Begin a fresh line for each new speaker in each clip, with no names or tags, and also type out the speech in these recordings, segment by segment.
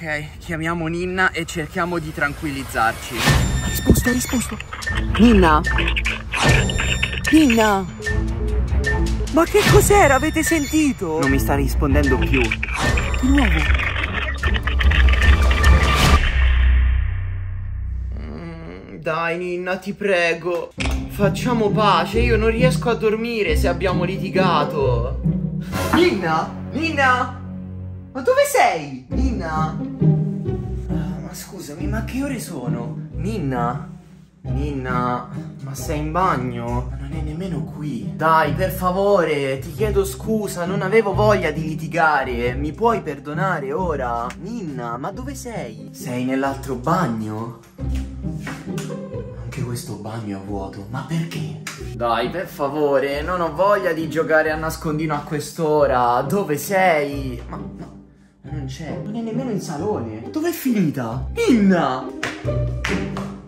Ok, chiamiamo Ninna e cerchiamo di tranquillizzarci.
Ha risposto, ha risposto. Ninna? Ninna? Ma che cos'era? Avete sentito?
Non mi sta rispondendo più.
Di nuovo.
Mm, Dai Ninna, ti prego. Facciamo pace, io non riesco a dormire se abbiamo litigato. Ninna? Ninna? Ma dove sei? Ninna? Ah, ma scusami, ma che ore sono? Ninna? Ninna, ma sei in bagno? Ma non è nemmeno qui. Dai, per favore, ti chiedo scusa, non avevo voglia di litigare. Mi puoi perdonare ora? Ninna, ma dove sei? Sei nell'altro bagno? Anche questo bagno è vuoto, ma perché? Dai, per favore, non ho voglia di giocare a nascondino a quest'ora. Dove sei? Ma, ma, non c'è, non è nemmeno in salone. Dov'è finita? Ninna!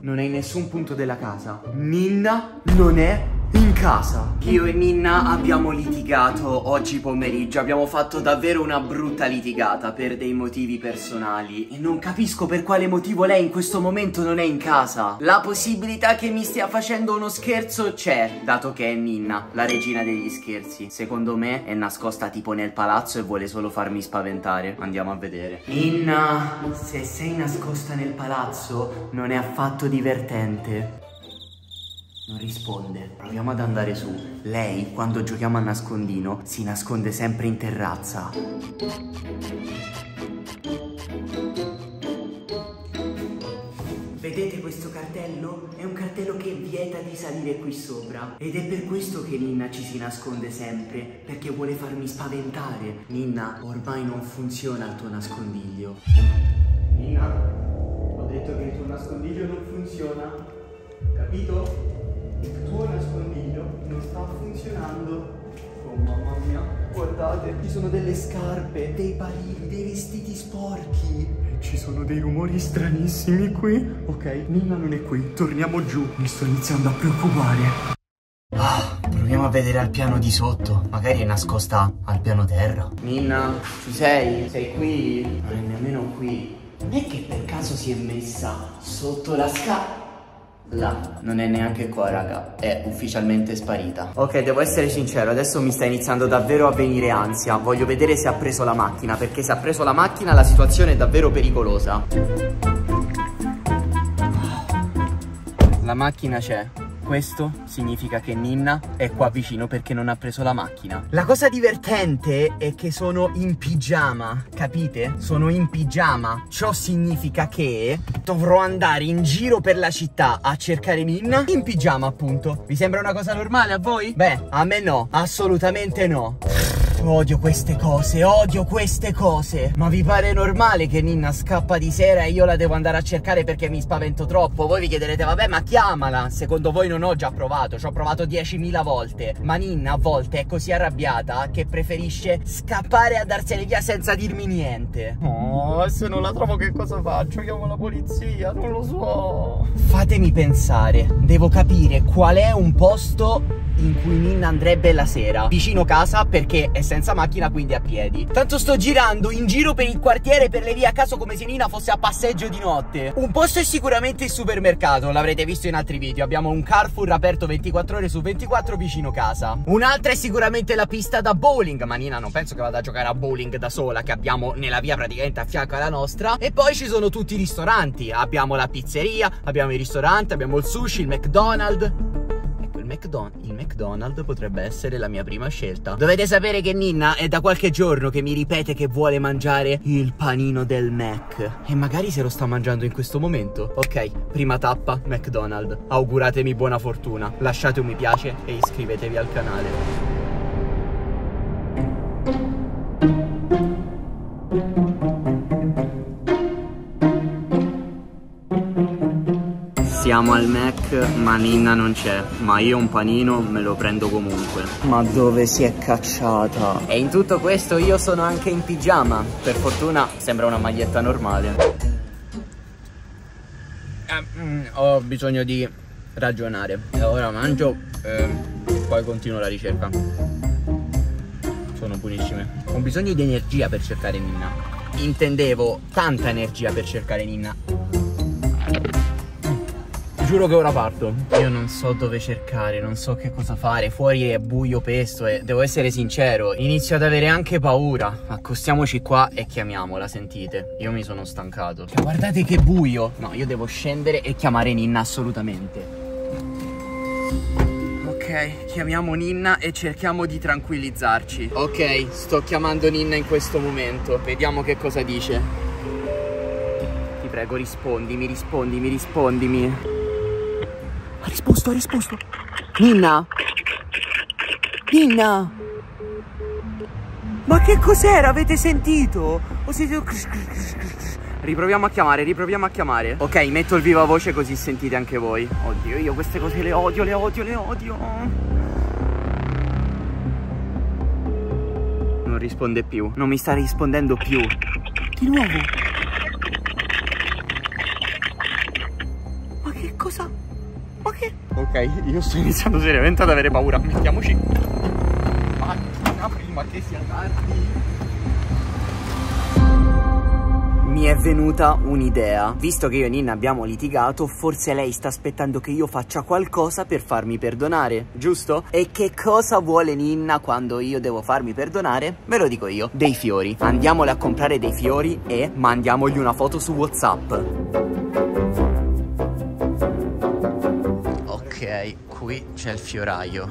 Non è in nessun punto della casa. Ninna non è casa. Io e Ninna abbiamo litigato oggi pomeriggio. Abbiamo fatto davvero una brutta litigata per dei motivi personali. E non capisco per quale motivo lei in questo momento non è in casa. La possibilità che mi stia facendo uno scherzo c'è, dato che è Ninna, la regina degli scherzi. Secondo me è nascosta tipo nel palazzo e vuole solo farmi spaventare. Andiamo a vedere. Ninna, se sei nascosta nel palazzo, non è affatto divertente. Non risponde. Proviamo ad andare su. Lei, quando giochiamo a nascondino, si nasconde sempre in terrazza. Vedete questo cartello? È un cartello che vieta di salire qui sopra. Ed è per questo che Ninna ci si nasconde sempre, perché vuole farmi spaventare. Ninna, ormai non funziona il tuo nascondiglio. Ninna, ho detto che il tuo nascondiglio non funziona. Capito? Il tuo nascondiglio non sta funzionando. Oh mamma mia, guardate, ci sono delle scarpe, dei barili, dei vestiti sporchi. E ci sono dei rumori stranissimi qui. Ok, Nina non è qui, torniamo giù. Mi sto iniziando a preoccupare. Ah, proviamo a vedere al piano di sotto. Magari è nascosta al piano terra. Ninna, ci sei? Sei qui? Non è nemmeno qui. Non è che per caso si è messa sotto la scala? Là, non è neanche qua raga, è ufficialmente sparita. Ok, devo essere sincero, adesso mi sta iniziando davvero a venire ansia. Voglio vedere se ha preso la macchina, perché se ha preso la macchina la situazione è davvero pericolosa. La macchina c'è questo significa che Ninna è qua vicino perché non ha preso la macchina. La cosa divertente è che sono in pigiama, capite? Sono in pigiama. Ciò significa che dovrò andare in giro per la città a cercare Ninna in pigiama, appunto. Vi sembra una cosa normale a voi? Beh, a me no, assolutamente no. Odio queste cose, odio queste cose. Ma vi pare normale che Ninna scappa di sera e io la devo andare a cercare perché mi spavento troppo? Voi vi chiederete, vabbè, ma chiamala. Secondo voi non ho già provato, ci ho provato 10.000 volte. Ma Ninna a volte è così arrabbiata che preferisce scappare e andarsene via senza dirmi niente. Oh, se non la trovo che cosa faccio? Chiamo la polizia, non lo so. Fatemi pensare, devo capire qual è un posto in cui Ninna andrebbe la sera vicino casa perché è senza macchina quindi a piedi. Tanto sto girando in giro per il quartiere per le vie a caso come se Nina fosse a passeggio di notte. Un posto è sicuramente il supermercato l'avrete visto in altri video. Abbiamo un Carrefour aperto 24 ore su 24 vicino casa. Un'altra è sicuramente la pista da bowling ma Nina non penso che vada a giocare a bowling da sola che abbiamo nella via praticamente a fianco alla nostra. E poi ci sono tutti i ristoranti. Abbiamo la pizzeria abbiamo i ristoranti abbiamo il sushi il McDonald's McDon il McDonald's potrebbe essere la mia prima scelta. Dovete sapere che Ninna è da qualche giorno che mi ripete che vuole mangiare il panino del Mac. E magari se lo sta mangiando in questo momento. Ok, prima tappa, McDonald's. Auguratemi buona fortuna. Lasciate un mi piace e iscrivetevi al canale. Mac, ma Ninna non c'è. Ma io un panino me lo prendo comunque. Ma dove si è cacciata? E in tutto questo io sono anche in pigiama. Per fortuna sembra una maglietta normale. Eh, mm, ho bisogno di ragionare. E ora mangio e poi continuo la ricerca. Sono buonissime. Ho bisogno di energia per cercare Ninna. intendevo tanta energia per cercare Ninna. Giuro che ora parto. Io non so dove cercare, non so che cosa fare. Fuori è buio pesto e devo essere sincero, inizio ad avere anche paura. Accostiamoci qua e chiamiamola, sentite. Io mi sono stancato. Cioè, guardate che buio. No, io devo scendere e chiamare Ninna assolutamente. Ok, chiamiamo Ninna e cerchiamo di tranquillizzarci. Ok, sto chiamando Ninna in questo momento. Vediamo che cosa dice. Ti prego, rispondimi, rispondimi, rispondimi. Ha risposto, ha risposto. Ninna? Ninna?
Ma che cos'era? Avete sentito? Ho sentito...
Riproviamo a chiamare, riproviamo a chiamare. Ok, metto il viva voce così sentite anche voi. Oddio, io queste cose le odio, le odio, le odio. Non risponde più. Non mi sta rispondendo più. Di nuovo. Io sto iniziando seriamente ad avere paura. Mettiamoci macchina prima che sia tardi. Mi è venuta un'idea. Visto che io e Nina abbiamo litigato, forse lei sta aspettando che io faccia qualcosa per farmi perdonare, giusto? E che cosa vuole Ninna quando io devo farmi perdonare? Ve lo dico io. Dei fiori. Andiamole a comprare dei fiori e mandiamogli una foto su WhatsApp. Qui c'è il fioraio.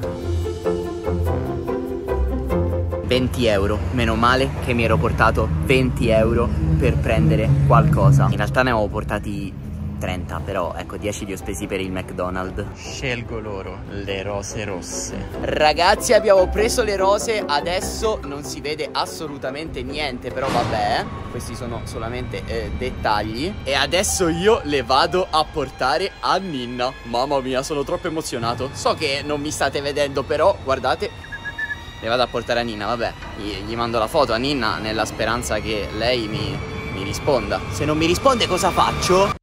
20 euro, meno male che mi ero portato 20 euro per prendere qualcosa. In realtà ne avevo portati 30, però ecco 10 li ho spesi per il McDonald's. Scelgo loro, le rose rosse. Ragazzi abbiamo preso le rose, adesso non si vede assolutamente niente, però vabbè, questi sono solamente eh, dettagli. E adesso io le vado a portare a Ninna. Mamma mia, sono troppo emozionato. So che non mi state vedendo, però guardate, le vado a portare a Nina, vabbè, gli, gli, mando la foto a Nina nella speranza che lei mi, mi risponda. Se non mi risponde cosa faccio?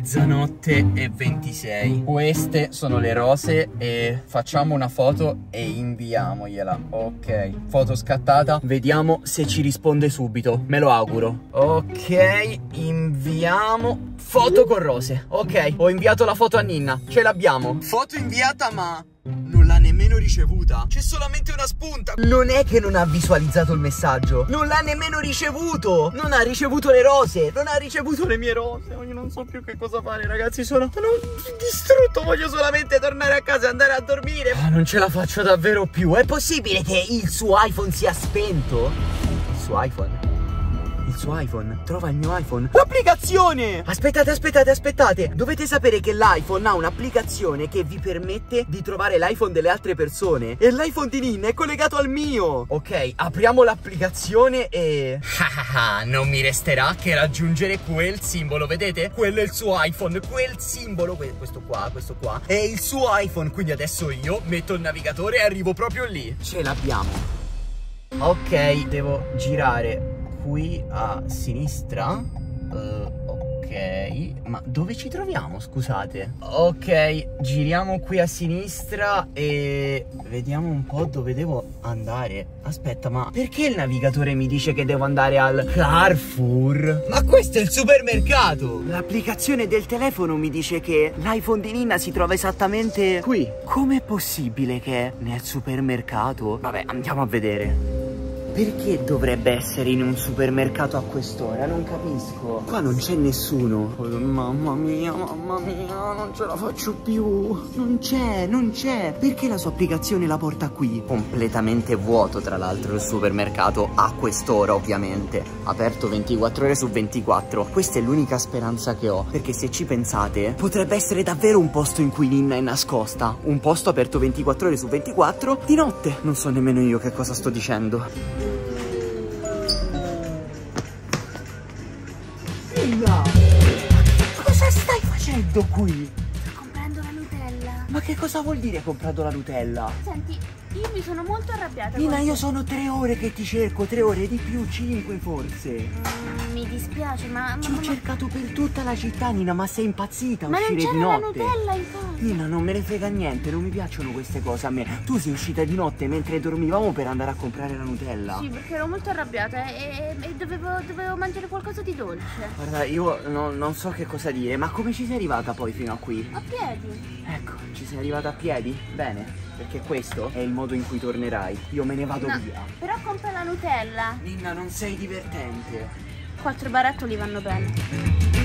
Mezzanotte e 26 Queste sono le rose e facciamo una foto e inviamogliela. Ok, foto scattata. Vediamo se ci risponde subito. Me lo auguro. Ok, inviamo Foto con rose. Ok, ho inviato la foto a Ninna. Ce l'abbiamo. Foto inviata ma non l'ha nemmeno ricevuta. C'è solamente una spunta. Non è che non ha visualizzato il messaggio. Non l'ha nemmeno ricevuto. Non ha ricevuto le rose. Non ha ricevuto le mie rose. Io non so più che cosa fare ragazzi. Sono, sono distrutto. Voglio solamente tornare a casa e andare a dormire. Oh, Non ce la faccio davvero più. È possibile che il suo iPhone sia spento? Il suo iPhone? Il suo iPhone. Trova il mio iPhone. L'applicazione! Aspettate, aspettate, aspettate. Dovete sapere che l'iPhone ha un'applicazione che vi permette di trovare l'iPhone delle altre persone. E l'iPhone di Nin è collegato al mio. Ok, apriamo l'applicazione e... non mi resterà che raggiungere quel simbolo, vedete? Quello è il suo iPhone, quel simbolo, questo qua, questo qua, è il suo iPhone. Quindi adesso io metto il navigatore e arrivo proprio lì. Ce l'abbiamo. Ok, devo girare qui a sinistra uh, Ok, ma dove ci troviamo, scusate? Ok, giriamo qui a sinistra e vediamo un po' dove devo andare Aspetta, ma perché il navigatore mi dice che devo andare al Carrefour? Ma questo è il supermercato! L'applicazione del telefono mi dice che l'iPhone di Nina si trova esattamente qui Com'è possibile che nel supermercato? Vabbè, andiamo a vedere perché dovrebbe essere in un supermercato a quest'ora? Non capisco. Qua non c'è nessuno. Oh, mamma mia, mamma mia, non ce la faccio più. Non c'è, non c'è. Perché la sua applicazione la porta qui? Completamente vuoto, tra l'altro, il supermercato a quest'ora, ovviamente. Aperto 24 ore su 24. Questa è l'unica speranza che ho. Perché se ci pensate, potrebbe essere davvero un posto in cui Ninna è nascosta. Un posto aperto 24 ore su 24 di notte. Non so nemmeno io che cosa sto dicendo. Facendo qui?
Sto comprando la Nutella.
Ma che cosa vuol dire comprando la Nutella?
Senti, Io mi sono molto arrabbiata.
Nina, io sono tre ore che ti cerco, tre ore di più, cinque forse.
Mm, mi dispiace, ma.
Ti
ma,
ho
ma-
cercato per tutta la città, Nina, ma sei impazzita a
ma non
uscire
c'era
di
la
notte.
Nutella in casa.
Nina, non me ne frega niente, non mi piacciono queste cose a me. Tu sei uscita di notte mentre dormivamo per andare a comprare la Nutella.
Sì, perché ero molto arrabbiata e, e dovevo, dovevo mangiare qualcosa di dolce.
Guarda, io no- non so che cosa dire, ma come ci sei arrivata poi fino a qui?
A piedi.
Ecco, ci sei arrivata a piedi? Bene, perché questo è il modo in cui tornerai. Io me ne vado
No,
via.
Però compra la Nutella.
Nina, non sei divertente.
Quattro barattoli vanno bene.